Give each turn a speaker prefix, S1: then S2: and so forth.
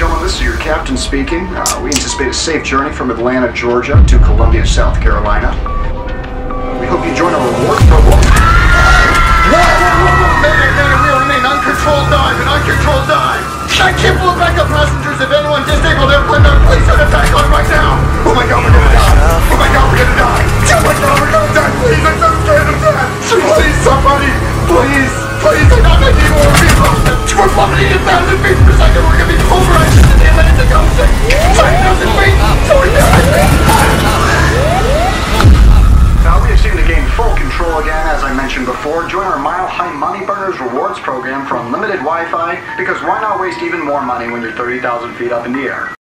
S1: gentlemen, this is your captain speaking. Uh, we anticipate a safe journey from Atlanta, Georgia to Columbia, South Carolina. We hope you join our reward program.
S2: Whoa, whoa, whoa! Mayday, mayday, we are in an uncontrolled dive, an uncontrolled dive! I can't full of backup passengers. If anyone disabled airplane mode, please it back on right now! Oh my god, we're gonna die! Oh my god, we're gonna die! Oh my god, we're gonna die! Please, I'm so scared of death! Please, somebody! Please! Please, I got my people! We're plummeting at 1,000 feet per second! We're
S1: mentioned before. Join our Mile High Money Burners rewards program for unlimited Wi Fi because why not waste even more money when you're 30,000 feet up in the air?